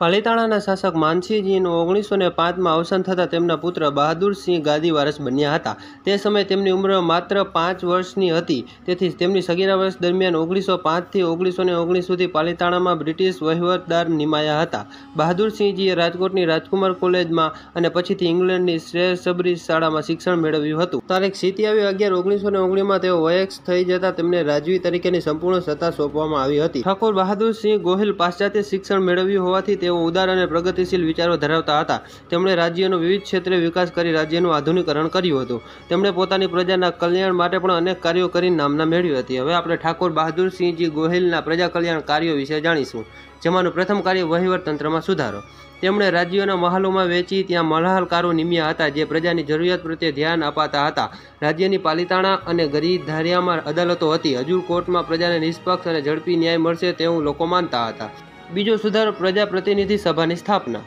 પાલીતાણાના શાસક માનસિંહજીનું ઓગણીસો ને પાંચમાં અવસાન થતાં તેમના પુત્ર બહાદુરસિંહ ગાદી વારસ બન્યા હતા. તે સમયે તેમની ઉંમર માત્ર પાંચ વર્ષની હતી. તેથી તેમની સગીરા વર્ષ દરમિયાન ઓગણીસો પાંચથી ઓગણીસો ને ઓગણીસ સુધી પાલીતાણામાં બ્રિટિશ વહીવટદાર નિમાયા હતા. બહાદુરસિંહજીએ રાજકોટની રાજકુમાર કોલેજમાં અને પછીથી ઇંગ્લેન્ડની શ્રેયસબરી શાળામાં શિક્ષણ મેળવ્યું હતું. તારીખ આવી અગિયાર ઓગણીસો ને ઓગણીસમાં તેઓ વયક્ષ થઈ જતા તેમને રાજવી તરીકેની સંપૂર્ણ સત્તા સોંપવામાં આવી હતી. ઠાકોર બહાદુરસિંહ ગોહિલ પાશ્ચાત્ય શિક્ષણ મેળવ્યું હોવાથી તેઓ ઉદાર અને પ્રગતિશીલ વિચારો ધરાવતા હતા. તેમણે રાજ્યનો વિવિધ ક્ષેત્રે વિકાસ કરી રાજ્યનું આધુનિકરણ કર્યું હતું. તેમણે પોતાની પ્રજાના કલ્યાણ માટે પણ અનેક કાર્યો કરી નામના મેળવી હતી. હવે આપણે ઠાકોર બહાદુરસિંહજી ગોહિલના પ્રજા કલ્યાણ કાર્યો વિશે જાણીશું, જેમાંનું પ્રથમ કાર્ય વહીવટ તંત્રમાં સુધારો. તેમણે રાજ્યોના મહાલોમાં વેચી ત્યાં મલહાલકારો નિમ્યા હતા, જે પ્રજાની જરૂરિયાત પ્રત્યે ધ્યાન અપાતા હતા. રાજ્યની પાલિતાણા અને ગરીધારિયામાં અદાલતો હતી. હજુ કોર્ટમાં પ્રજાને નિષ્પક્ષ અને ઝડપી ન્યાય મળશે તેવું લોકો માનતા હતા. બીજો સુધારો પ્રજા પ્રતિનિધિ સભાની સ્થાપના.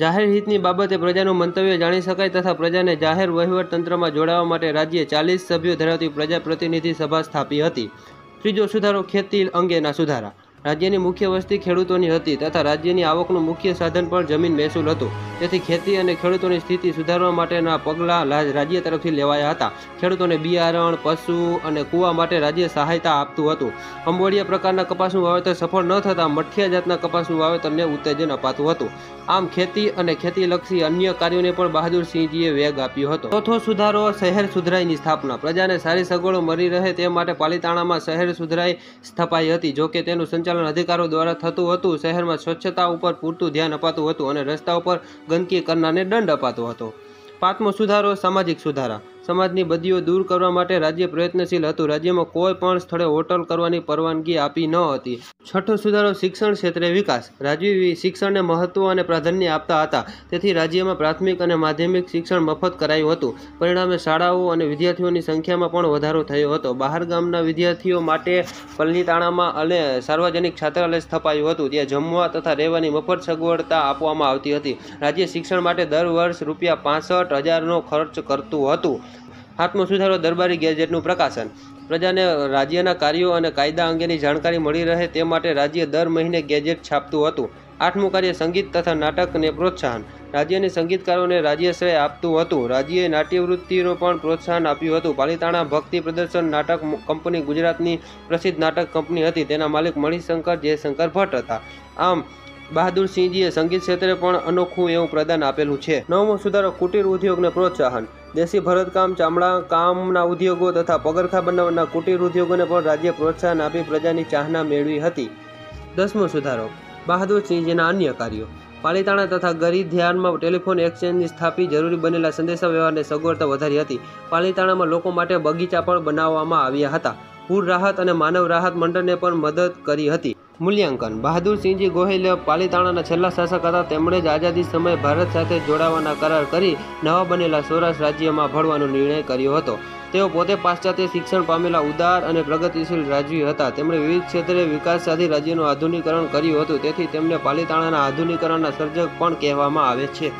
જાહેર હિતની બાબતે પ્રજાનું મંતવ્ય જાણી શકાય તથા પ્રજાને જાહેર વહીવટ તંત્રમાં જોડાવા માટે રાજ્યે ચાલીસ સભ્યો ધરાવતી પ્રજા પ્રતિનિધિ સભા સ્થાપી હતી. ત્રીજો સુધારો ખેતી અંગેના સુધારા. રાજ્યની મુખ્ય વસ્તી ખેડૂતોની હતી તથા રાજ્યની આવકનું મુખ્ય સાધન પણ જમીન મહેસૂલ હતું. તેથી ખેતી અને ખેડૂતોની સ્થિતિ સુધારવા માટેના પગલાં રાજ્ય તરફથી લેવાયા હતા. ખેડૂતોને બિયારણ, પશુ અને કૂવા માટે રાજ્ય સહાયતા આપતું હતું. કંબોડિયા પ્રકારના કપાસનું વાવેતર સફળ ન થતાં મઠિયા જાતના કપાસનું વાવેતરને ઉત્તેજન અપાતું હતું. આમ ખેતી અને ખેતીલક્ષી અન્ય કાર્યોને પણ બહાદુરસિંહજીએ વેગ આપ્યો હતો. ચોથો સુધારો શહેર સુધરાઈની સ્થાપના. પ્રજાને સારી સગવડો મળી રહે તે માટે પાલિતાણામાં શહેર સુધરાઈ સ્થપાઈ હતી. જોકે તેનું સંચાલન અધિકારો દ્વારા થતું હતું. શહેરમાં સ્વચ્છતા ઉપર પૂરતું ધ્યાન અપાતું હતું અને રસ્તા ઉપર ગંદકી કરનારને દંડ અપાતો હતો. પાંચમો સુધારો સામાજિક સુધારા. સમાજની બદીઓ દૂર કરવા માટે રાજ્ય પ્રયત્નશીલ હતું. રાજ્યમાં કોઈ પણ સ્થળે હોટલ કરવાની પરવાનગી આપી ન હતી. છઠ્ઠો સુધારો શિક્ષણ ક્ષેત્રે વિકાસ. રાજ્ય શિક્ષણને મહત્વ અને પ્રાધાન્ય આપતા હતા. તેથી રાજ્યમાં પ્રાથમિક અને માધ્યમિક શિક્ષણ મફત કરાયું હતું. પરિણામે શાળાઓ અને વિદ્યાર્થીઓની સંખ્યામાં પણ વધારો થયો હતો. બહાર ગામના વિદ્યાર્થીઓ માટે પલનીતાણામાં અને સાર્વજનિક છાત્રાલય સ્થપાયું હતું. ત્યાં જમવા તથા રહેવાની મફત સગવડતા આપવામાં આવતી હતી. રાજ્ય શિક્ષણ માટે દર વર્ષ રૂપિયા પાસઠ હજારનો ખર્ચ કરતું હતું. આત્મ સુધારો દરબારી ગેજેટનું પ્રકાશન. પ્રજાને રાજ્યના કાર્યો અને કાયદા અંગેની જાણકારી મળી રહે તે માટે રાજ્ય દર મહિને ગેજેટ છાપતું હતું. આઠમું કાર્ય સંગીત તથા નાટકને પ્રોત્સાહન. રાજ્યની સંગીતકારોને રાજ્યશ્રેય આપતું હતું. રાજ્યએ નાટ્યવૃત્તિનું પણ પ્રોત્સાહન આપ્યું હતું. પાલિતાણા ભક્તિ પ્રદર્શન નાટક કંપની ગુજરાતની પ્રસિદ્ધ નાટક કંપની હતી. તેના માલિક મણિશંકર જયશંકર ભટ્ટ હતા. આમ બહાદુરસિંહજીએ સંગીત ક્ષેત્રે પણ અનોખું એવું પ્રદાન આપેલું છે. નવમો સુધારો કુટીર ઉદ્યોગને પ્રોત્સાહન. દેશી ભરતકામ, ચામડા કામના ઉદ્યોગો તથા પગરખા બનાવવાના કુટીર ઉદ્યોગોને પણ રાજ્ય પ્રોત્સાહન આપી પ્રજાની ચાહના મેળવી હતી. દસમો સુધારો બહાદુરસિંહજીના અન્ય કાર્યો. પાલિતાણા તથા ગરીબ ધ્યાનમાં ટેલિફોન એક્સચેન્જ સ્થાપી જરૂરી બનેલા સંદેશા વ્યવહારને સગવડતા વધારી હતી. પાલિતાણામાં લોકો માટે બગીચા પણ બનાવવામાં આવ્યા હતા. પૂર રાહત અને માનવ રાહત મંડળને પણ મદદ કરી હતી. મૂલ્યાંકન. બહાદુરસિંહજી ગોહિલ પાલિતાણાના છેલ્લા શાસક હતા. તેમણે જ આઝાદી સમયે ભારત સાથે જોડાવાના કરાર કરી નવા બનેલા સૌરાષ્ટ્ર રાજ્યમાં ભળવાનો નિર્ણય કર્યો હતો. તેઓ પોતે પાશ્ચાત્ય શિક્ષણ પામેલા ઉદાર અને પ્રગતિશીલ રાજવી હતા. તેમણે વિવિધ ક્ષેત્રે વિકાસ સાથે રાજ્યનું આધુનિકરણ કર્યું હતું. તેથી તેમને પાલિતાણાના આધુનિકરણના સર્જક પણ કહેવામાં આવે છે.